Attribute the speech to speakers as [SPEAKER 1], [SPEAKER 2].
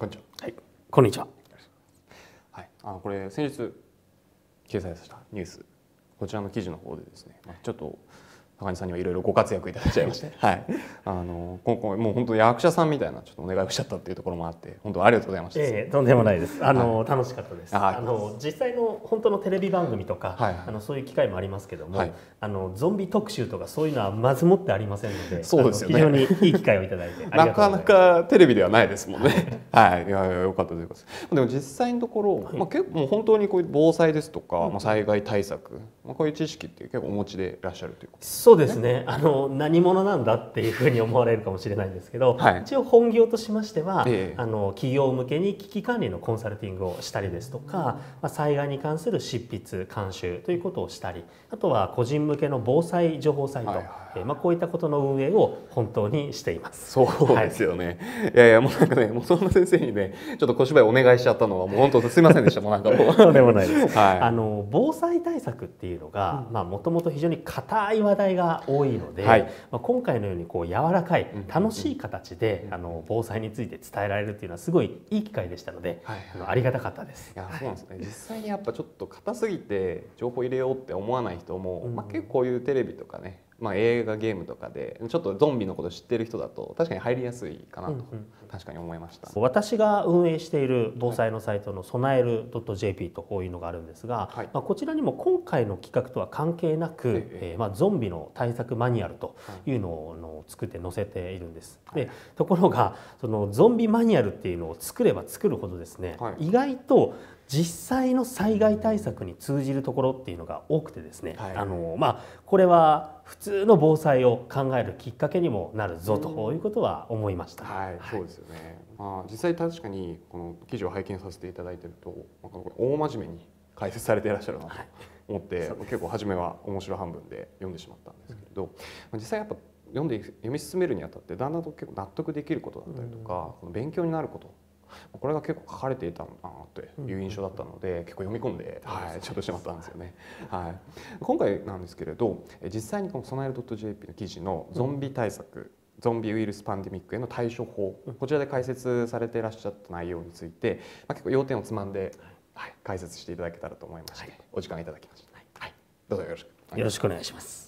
[SPEAKER 1] こんにちは。
[SPEAKER 2] はい、こんにちは。
[SPEAKER 1] はい、あのこれ先日掲載したニュースこちらの記事の方でですね、まあ、ちょっと高木さんにはいろいろご活躍いただいちゃいまして、はい、あの今回もう本当役者さんみたいなちょっとお願いをしちゃったっていうところもあって本当ありがとうございました。
[SPEAKER 2] ええとんでもないです。あの、楽しかったです。
[SPEAKER 1] はい
[SPEAKER 2] あの実際の本当のテレビ番組とか、
[SPEAKER 1] はいはい
[SPEAKER 2] あのそういう機会もありますけども、
[SPEAKER 1] はい
[SPEAKER 2] あのゾンビ特集とかそういうのはまずもってありませんので、
[SPEAKER 1] そうですよね
[SPEAKER 2] 非常にいい機会をいただいて
[SPEAKER 1] なかな。かテレビではないですもんね。はい、いやいや良かったです。でも実際のところ、まあ結構本当にこういう防災ですとか、まあ災害対策、まあこういう知識って結構お持ちでいらっしゃるということ。
[SPEAKER 2] そうですね。あの何者なんだっていうふうに思われるかもしれないんですけど、
[SPEAKER 1] はい
[SPEAKER 2] 一応本業としましては、
[SPEAKER 1] ええ
[SPEAKER 2] あの企業向けに危機管理のコンサルティングをしたりですとか、まあ、災害に関する執筆監修ということをしたり、あとは個人向けの防災情報サイト、
[SPEAKER 1] はいはい
[SPEAKER 2] えーまあこういったことの運営を本当にしています。
[SPEAKER 1] そうですよね。い、やいやもうなんかね、もうそんな先生にね、ちょっと小芝居お願いしちゃったのはもう本当すいませんでした。もうなんかもう。
[SPEAKER 2] でもないです。
[SPEAKER 1] はい
[SPEAKER 2] あの防災対策っていうのが、まあもともと非常に硬い話題が多いので、
[SPEAKER 1] はい。
[SPEAKER 2] まあ今回のようにこう柔らかい
[SPEAKER 1] ん
[SPEAKER 2] 楽しい形で、あの防災について伝えられるっていうのはすごいいい機会でしたので、
[SPEAKER 1] はい
[SPEAKER 2] あのありがたかったです。
[SPEAKER 1] い。やそうなんですね。実際にやっぱちょっと硬すぎて情報入れようって思わない人も、
[SPEAKER 2] うん。
[SPEAKER 1] まあ、結構こういうテレビとかね、まあ、映画ゲームとかでちょっとゾンビのこと知ってる人だと確かに入りやすいかなと、
[SPEAKER 2] うんうん
[SPEAKER 1] 確かに思いました。
[SPEAKER 2] 私が運営している防災のサイトの備える .jp とこういうのがあるんですが、
[SPEAKER 1] はい。
[SPEAKER 2] まあ、こちらにも今回の企画とは関係なく、
[SPEAKER 1] ええ。
[SPEAKER 2] えーまあ、ゾンビの対策マニュアルとい。うのを作って載せているんです。でところがそのゾンビマニュアルっていうのを作れば作るほどですね、
[SPEAKER 1] はい。
[SPEAKER 2] 意外と実際の災害対策に通じるところっていうのが多くてですね、
[SPEAKER 1] はい。
[SPEAKER 2] あのまあ、これは普通の防災を考えるきっかけにもなるぞということは思いました。
[SPEAKER 1] はい、そうですよね。まあ実際確かにこの記事を拝見させていただいてると、大真面目に解説されていらっしゃるなと思って、結構初めは面白半分で読んでしまったんですけれど、まあ実際やっぱ読んで読み進めるにあたってだんだんと結構納得できることだったりとか、この勉強になること。これが結構書かれていたのかなという印象だったので、結構読み込んで、はい、ちょっとしまったんですよね。はい、今回なんですけれど、え実際にこの備える .jp の記事のゾンビ対策、ゾンビウイルスパンデミックへの対処法、こちらで解説されていらっしゃった内容について、まあ、結構要点をつまんで、はい、解説していただけたらと思いまして、お時間いただきました。はい、どうぞよろしく。
[SPEAKER 2] よろしくお願いします。